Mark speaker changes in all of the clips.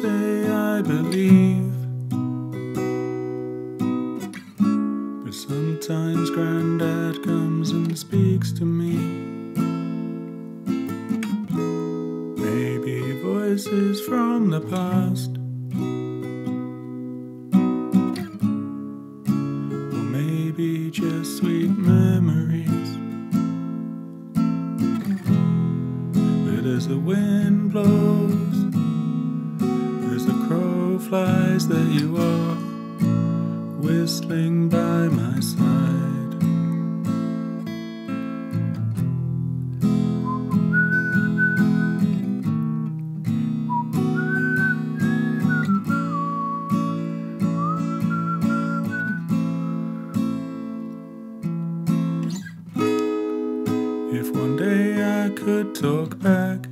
Speaker 1: say I believe. But sometimes Granddad comes and speaks to me. Maybe voices from the past. Or maybe just sweet memories. But as the wind blows, there you are, whistling by my side. If one day I could talk back,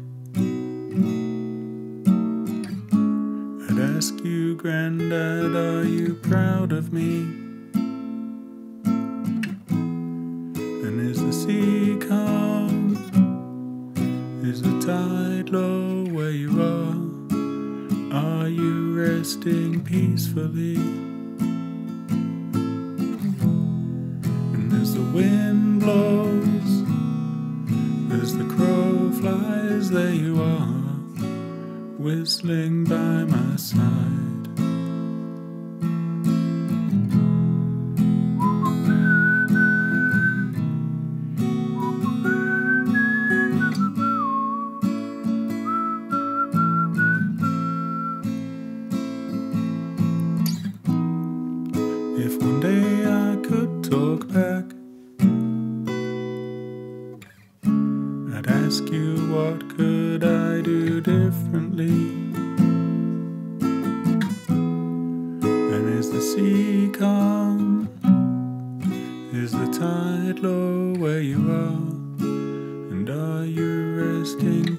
Speaker 1: ask you, Grandad, are you proud of me? And is the sea calm? Is the tide low where you are? Are you resting peacefully? Whistling by my side. If one day ask you what could I do differently? And is the sea calm? Is the tide low where you are? And are you resting